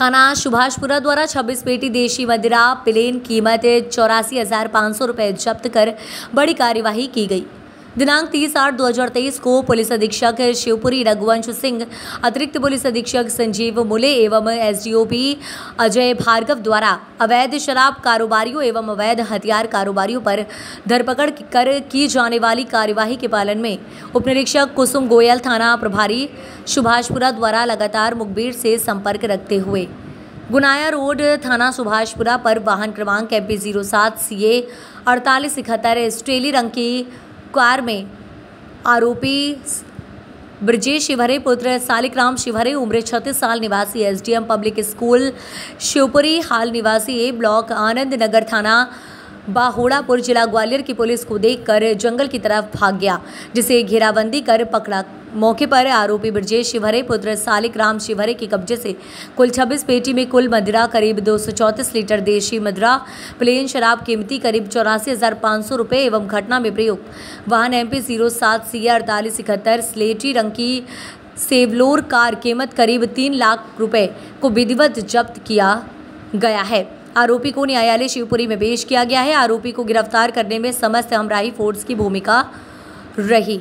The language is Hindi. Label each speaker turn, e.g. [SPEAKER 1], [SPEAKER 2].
[SPEAKER 1] थाना सुभाषपुरा द्वारा 26 पेटी देशी मदिरा, प्लेन कीमत चौरासी हज़ार पाँच सौ रुपये जब्त कर बड़ी कार्यवाही की गई। दिनांक 30 आठ 2023 को पुलिस अधीक्षक शिवपुरी रघुवंश सिंह, अतिरिक्त पुलिस अधीक्षक संजीव मुले एवं एसडीओपी अजय भार्गव द्वारा अवैध शराब कारोबारियों एवं अवैध हथियार कारोबारियों पर धरपकड़ कर की जाने वाली कार्यवाही के पालन में उप निरीक्षक कुसुम गोयल, थाना प्रभारी सुभाषपुरा द्वारा लगातार मुखबिर से संपर्क रखते हुए। गुनाया रोड, थाना सुभाषपुरा पर वाहन क्रमांक एम पी ज़ीरो सात सी ए अड़तालीस इकहत्तर स्ट्रेली रंग की कार में आरोपी ब्रजेश शिवहरे, पुत्र सालिकराम शिवहरे, उम्र 36 साल, निवासी एसडीएम पब्लिक स्कूल, शिवपुरी हाल निवासी ए ब्लॉक आनंद नगर थाना बाहोड़ापुर जिला ग्वालियर की पुलिस को देखकर जंगल की तरफ़ भाग गया, जिसे घेराबंदी कर पकड़ा। मौके पर आरोपी ब्रजेश शिवहरे, पुत्र सालिक राम शिवहरे के कब्जे से कुल 26 पेटी में कुल मदिरा, करीब दो सौ चौंतीस लीटर देशी मदिरा, प्लेन शराब कीमती, करीब चौरासी हज़ार पाँच सौ रुपये एवं घटना में प्रयुक्त। वाहन एम पी ज़ीरो सात, सी अड़तालीस इकहत्तर, स्लेटी रंग की सेवलोर कार, कीमत करीब तीन लाख रुपए को विधिवत जब्त किया गया है। आरोपी को न्यायालय शिवपुरी में पेश किया गया है। आरोपी को गिरफ़्तार करने में समस्त हमराही फोर्स की भूमिका रही।